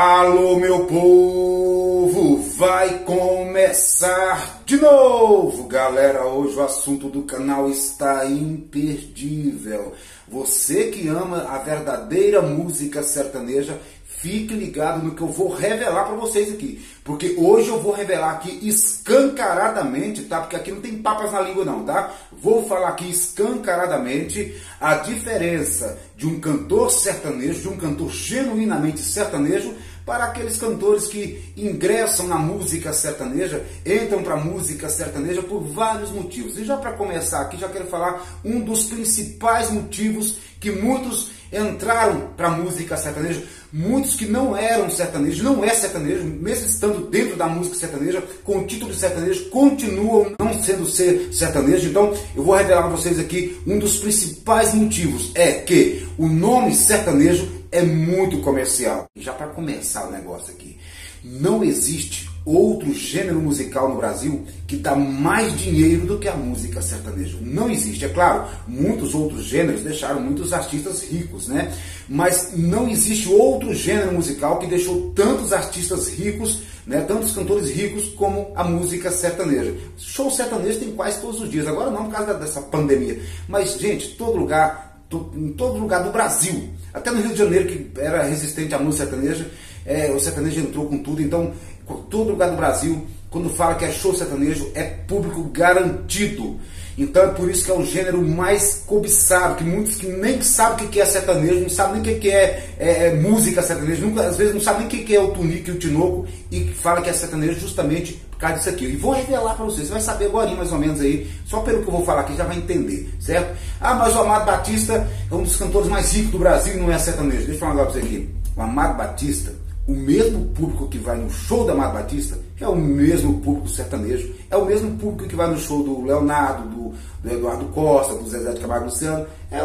Alô, meu povo, vai começar de novo, galera. Hoje o assunto do canal está imperdível. Você que ama a verdadeira música sertaneja, fique ligado no que eu vou revelar para vocês aqui. Porque hoje eu vou revelar aqui escancaradamente, tá? Porque aqui não tem papas na língua não, tá? Vou falar aqui escancaradamente a diferença de um cantor sertanejo, de um cantor genuinamente sertanejo, para aqueles cantores que ingressam na música sertaneja, entram para a música sertaneja por vários motivos. E já para começar aqui, já quero falar um dos principais motivos que muitos entraram para a música sertaneja, muitos que não eram sertanejos, não é sertanejo, mesmo estando dentro da música sertaneja, com o título de sertanejo, continuam não sendo ser sertanejo. Então, eu vou revelar para vocês aqui um dos principais motivos é que o nome sertanejo é muito comercial. Já para começar o negócio aqui, não existe outro gênero musical no Brasil que dá mais dinheiro do que a música sertaneja. Não existe. É claro, muitos outros gêneros deixaram muitos artistas ricos, né? Mas não existe outro gênero musical que deixou tantos artistas ricos, né? Tantos cantores ricos como a música sertaneja. Show sertanejo tem quase todos os dias. Agora não por causa dessa pandemia. Mas, gente, todo lugar em todo lugar do Brasil, até no Rio de Janeiro, que era resistente à música sertaneja, é, o sertanejo entrou com tudo, então, todo lugar do Brasil, quando fala que é show sertanejo, é público garantido. Então é por isso que é o gênero mais cobiçado, que muitos que nem sabem o que é sertanejo, não sabem nem o que é, é, é música sertaneja, nunca, às vezes não sabem nem o que é o tunique e o tinoco, e fala que é sertanejo justamente por causa disso aqui. E vou revelar para vocês, você vai saber agora mais ou menos aí, só pelo que eu vou falar aqui já vai entender, certo? Ah, mas o Amado Batista é um dos cantores mais ricos do Brasil e não é sertanejo. Deixa eu falar agora para você aqui. O Amado Batista o mesmo público que vai no show da Amado Batista é o mesmo público sertanejo, é o mesmo público que vai no show do Leonardo, do, do Eduardo Costa, do Zezé de Camargo Luciano. É,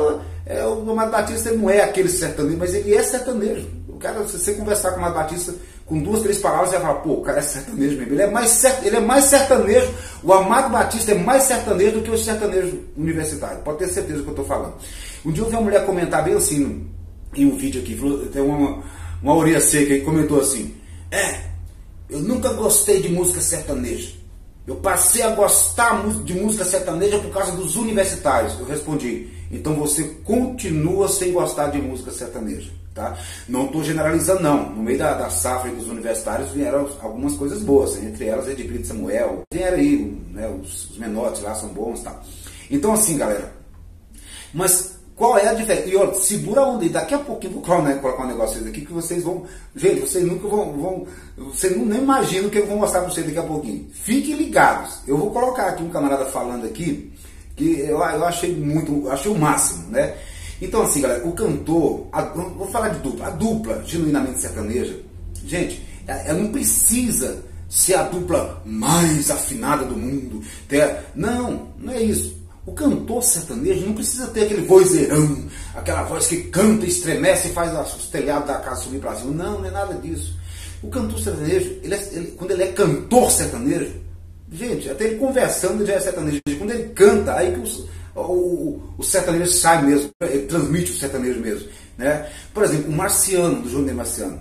é, o Amado Batista não é aquele sertanejo, mas ele é sertanejo. O cara, se você conversar com o Amado Batista com duas, três palavras, você vai falar, pô, o cara é sertanejo mesmo. Ele é mais, ele é mais sertanejo, o Amado Batista é mais sertanejo do que o sertanejo universitário. Pode ter certeza do que eu estou falando. Um dia eu vi uma mulher comentar bem assim, em um vídeo aqui, tem uma uma orelha seca e comentou assim: É, eu nunca gostei de música sertaneja. Eu passei a gostar de música sertaneja por causa dos universitários. Eu respondi: Então você continua sem gostar de música sertaneja. Tá? Não estou generalizando, não. No meio da, da safra dos universitários vieram algumas coisas boas, entre elas Edglito Samuel, vieram aí, né, os, os menores lá são bons tal. Então, assim, galera, mas qual é a diferença? E olha, segura a onda e daqui a pouquinho vou colocar um negócio aqui que vocês vão. Gente, vocês nunca vão. vão vocês não nem imaginam o que eu vou mostrar para vocês daqui a pouquinho. Fiquem ligados. Eu vou colocar aqui um camarada falando aqui que eu, eu achei muito. Achei o máximo, né? Então, assim, galera, o cantor. A, vou falar de dupla. A dupla genuinamente sertaneja, gente, ela não precisa ser a dupla mais afinada do mundo. Ter, não, não é isso. O cantor sertanejo não precisa ter aquele vozeirão, aquela voz que canta, estremece e faz os telhados da casa subir para. Não, não é nada disso. O cantor sertanejo, ele é, ele, quando ele é cantor sertanejo, gente, até ele conversando já é sertanejo. Quando ele canta, aí que os, o, o, sertanejo sai mesmo, ele transmite o sertanejo mesmo. Né? Por exemplo, o Marciano, do Júnior Marciano.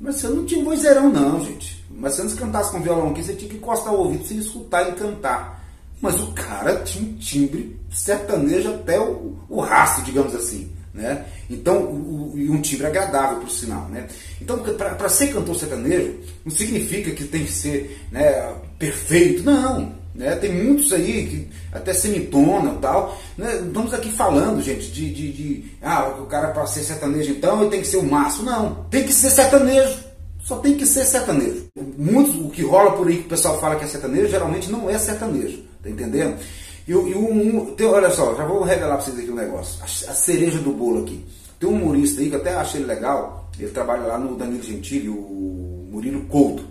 O Marciano não tinha vozeirão, não, gente. O Marciano, se cantasse com violão aqui, você tinha que encostar o ouvido você escutar ele cantar. Mas o cara tinha um timbre sertanejo até o, o rastro, digamos assim. Né? Então, o, o, e um timbre agradável, por sinal. Né? Então, para ser cantor sertanejo, não significa que tem que ser né, perfeito. Não. Né? Tem muitos aí que até semitona e tal. Né? Estamos aqui falando, gente, de, de, de ah, o cara para ser sertanejo então ele tem que ser o máximo. Não, tem que ser sertanejo. Só tem que ser sertanejo. Muitos, o que rola por aí que o pessoal fala que é sertanejo, geralmente não é sertanejo. Tá entendendo? E, um, tem, olha só, já vou revelar para vocês aqui um negócio. A, a, cereja do bolo aqui. Tem um humorista aí que eu até achei ele legal. Ele trabalha lá no Danilo Gentili, o Murilo Couto.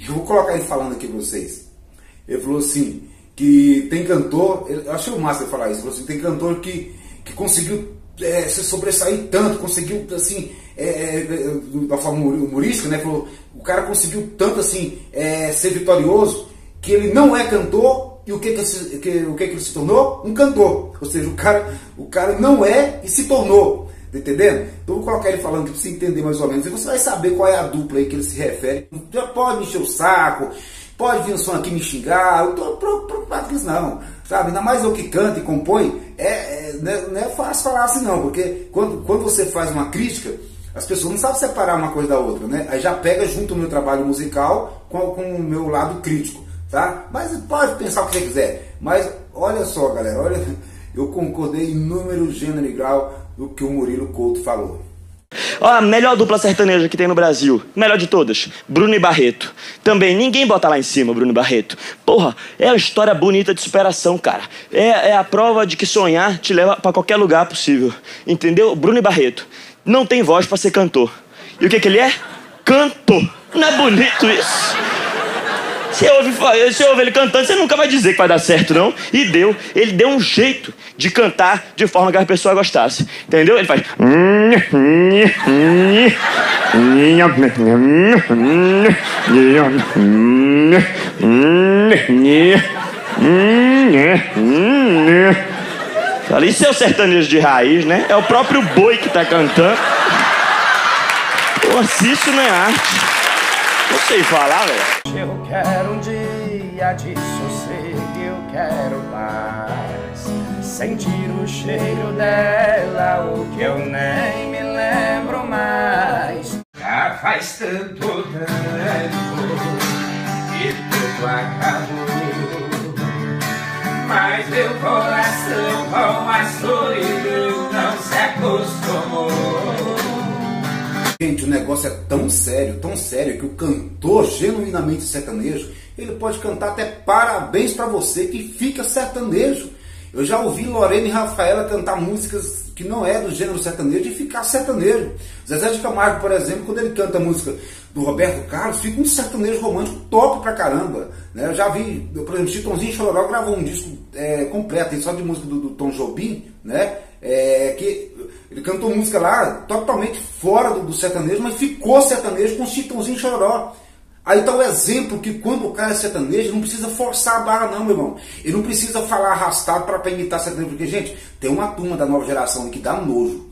Eu vou colocar ele falando aqui para vocês. Ele falou assim, que tem cantor, eu achei o ele falar isso, ele falou assim, tem cantor que, que conseguiu é, se sobressair tanto, conseguiu assim, é, é, da forma humorística, né? Falou, o cara conseguiu tanto assim é, ser vitorioso que ele não é cantor e o que que, que, o que que ele se tornou? Um cantor. Ou seja, o cara, o cara não é e se tornou. Tá entendendo? Então vou ele falando que precisa entender mais ou menos. E você vai saber qual é a dupla aí que ele se refere. Pode me encher o saco, pode vir um som aqui me xingar. Eu tô com isso não. Sabe? Ainda mais eu que canto e compõe, é, é, não, é, não é fácil falar assim não, porque quando, quando você faz uma crítica, as pessoas não sabem separar uma coisa da outra, né? Aí já pega junto o meu trabalho musical com, com o meu lado crítico, tá? Mas pode pensar o que você quiser. Mas olha só, galera, olha, eu concordei em número, gênero e grau do que o Murilo Couto falou. Ó, a melhor dupla sertaneja que tem no Brasil. Melhor de todas. Bruno e Barreto. Também, ninguém bota lá em cima, Bruno e Barreto. Porra, é uma história bonita de superação, cara. É, é a prova de que sonhar te leva para qualquer lugar possível. Entendeu? Bruno e Barreto. Não tem voz para ser cantor. E o que, que ele é? Cantor. Não é bonito isso? Você ouve, você ouve ele cantando, você nunca vai dizer que vai dar certo, não. E deu. Ele deu um jeito de cantar de forma que a pessoa gostasse. Entendeu? Ele faz. Ali seu sertanejo de raiz, né? É o próprio boi que tá cantando. Pô, se isso não é arte. Não sei falar, velho. Eu quero um dia de sossego, eu quero paz. Sentir o cheiro dela, o que eu nem me lembro mais. Já faz tanto tempo Gente, o negócio é tão sério, tão sério, que o cantor genuinamente sertanejo, ele pode cantar até parabéns para você que fica sertanejo. Eu já ouvi Lorena e Rafaela cantar músicas que não é do gênero sertanejo e ficar sertanejo. Zezé de Camargo, por exemplo, quando ele canta a música do Roberto Carlos, fica um sertanejo romântico top pra caramba. Né? Eu já vi, por exemplo, Chitãozinho Chororó gravou um disco é, completo, só de música do, do Tom Jobim, né? É, que ele cantou música lá totalmente fora do, do sertanejo, mas ficou sertanejo com Chitãozinho Chororó. Aí está o exemplo que quando o cara é sertanejo, não precisa forçar a barra não, meu irmão. Ele não precisa falar arrastado para imitar sertanejo, porque, gente, tem uma turma da nova geração que dá nojo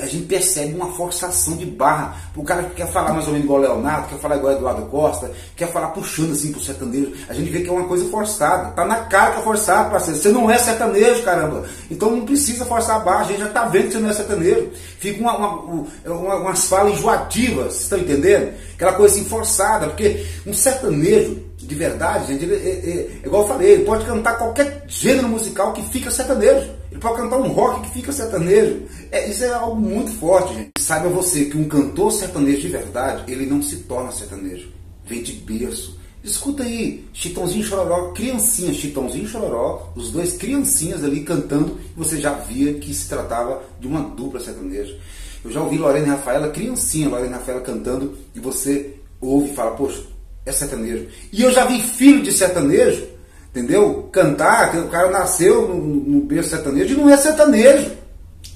a gente percebe uma forçação de barra. O cara que quer falar mais ou menos igual o Leonardo, quer falar igual o Eduardo Costa, quer falar puxando assim pro sertanejo. A gente vê que é uma coisa forçada. Tá na cara que é forçado, parceiro. Você não é sertanejo, caramba. Então não precisa forçar a barra. A gente já tá vendo que você não é sertanejo. Fica uma, uma, uma, umas falas enjoativas, vocês estão entendendo? Aquela coisa assim forçada. Porque um sertanejo de verdade, gente, ele, é, é, é, igual eu falei, ele pode cantar qualquer gênero musical que fica sertanejo. Pode cantar um rock que fica sertanejo. É, isso é algo muito forte, gente. Saiba você que um cantor sertanejo de verdade, ele não se torna sertanejo. Vem de berço. Escuta aí, Chitãozinho Chororó, criancinha, Chitãozinho Chororó, os dois criancinhas ali cantando, e você já via que se tratava de uma dupla sertaneja. Eu já ouvi Lorena e Rafaela, criancinha, Lorena e Rafaela cantando, e você ouve e fala, poxa, é sertanejo. E eu já vi filho de sertanejo, entendeu? Cantar, o cara nasceu no, no berço sertanejo e não é sertanejo.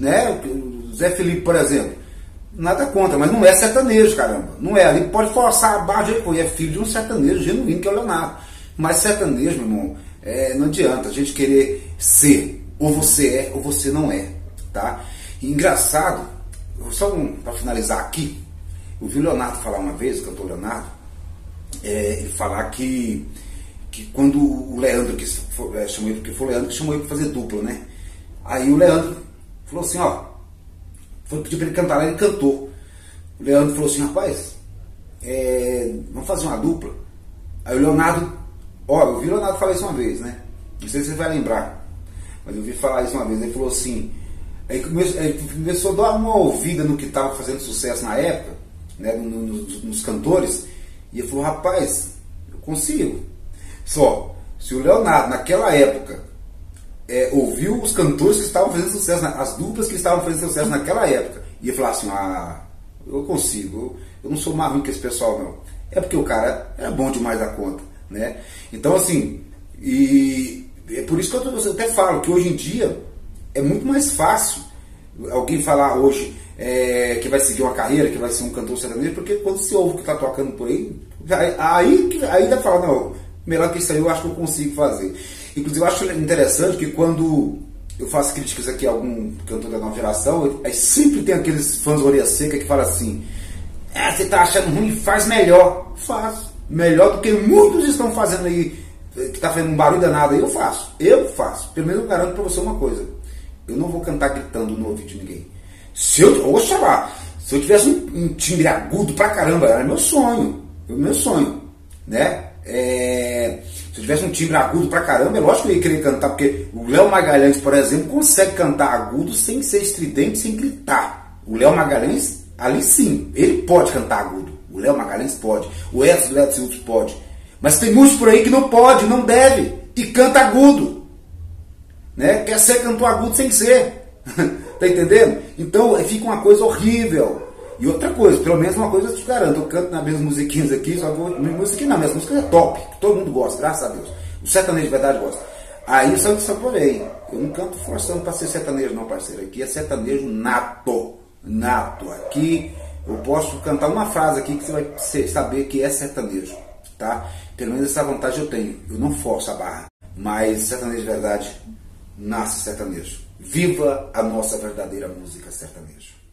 Né? O Zé Felipe, por exemplo. Nada contra, mas não é sertanejo, caramba. Não é. Ali pode forçar a barra, e é filho de um sertanejo genuíno, que é o Leonardo. Mas sertanejo, meu irmão, é, não adianta a gente querer ser. Ou você é, ou você não é. Tá? E engraçado, só um, para finalizar aqui, eu vi o Leonardo falar uma vez, o cantor Leonardo, é, ele falar que, que quando o Leandro, que é, chamou ele, porque foi o Leandro que chamou ele para fazer dupla, né? Aí o Leandro falou assim, ó, foi pedir para ele cantar ele cantou. O Leandro falou assim, rapaz, é, vamos fazer uma dupla. Aí o Leonardo, ó, eu vi o Leonardo falar isso uma vez, né? Não sei se você vai lembrar, mas eu vi falar isso uma vez. Ele falou assim, aí começou, aí começou a dar uma ouvida no que estava fazendo sucesso na época, né, nos, nos cantores, e ele falou, rapaz, eu consigo. Só, se o Leonardo, naquela época, é, ouviu os cantores que estavam fazendo sucesso, as duplas que estavam fazendo sucesso naquela época, ia falar assim, ah, eu consigo, eu não sou mais ruim que esse pessoal não. É porque o cara é bom demais da conta, né? Então assim, e é por isso que eu até falo que hoje em dia é muito mais fácil alguém falar hoje é, que vai seguir uma carreira, que vai ser um cantor sertanejo, porque quando você ouve o que está tocando por aí, aí, aí dá pra falar, não, melhor que isso aí eu acho que eu consigo fazer. Inclusive eu acho interessante que quando eu faço críticas aqui a algum cantor da nova geração, aí sempre tem aqueles fãs orelha seca que falam assim, é, você tá achando ruim, faz melhor. Faço. Melhor do que muitos estão fazendo aí, que tá fazendo um barulho danado aí, eu faço. Eu faço. Pelo menos eu garanto pra você uma coisa. Eu não vou cantar gritando no ouvido de ninguém. Se eu, oxa lá, se eu tivesse um, um timbre agudo pra caramba, era meu sonho. Era meu sonho, né? É, se eu tivesse um timbre agudo pra caramba, é lógico que eu ia querer cantar, porque o Léo Magalhães, por exemplo, consegue cantar agudo sem ser estridente, sem gritar. O Léo Magalhães, ali sim, ele pode cantar agudo. O Léo Magalhães pode. O Edson Léo Silva pode. Mas tem muitos por aí que não pode, não deve. E canta agudo. Né? Quer ser cantor agudo sem ser. tá entendendo? Então fica uma coisa horrível. E outra coisa, pelo menos uma coisa eu te garanto, eu canto nas minhas musiquinhas aqui, só que música não, minhas músicas é top, todo mundo gosta, graças a Deus. O sertanejo de verdade gosta. Aí só que porém, eu não canto forçando para ser sertanejo não, parceiro. Aqui é sertanejo nato, nato. Aqui eu posso cantar uma frase aqui que você vai saber que é sertanejo, tá? Pelo menos essa vantagem eu tenho, eu não forço a barra. Mas sertanejo de verdade nasce sertanejo. Viva a nossa verdadeira música sertanejo.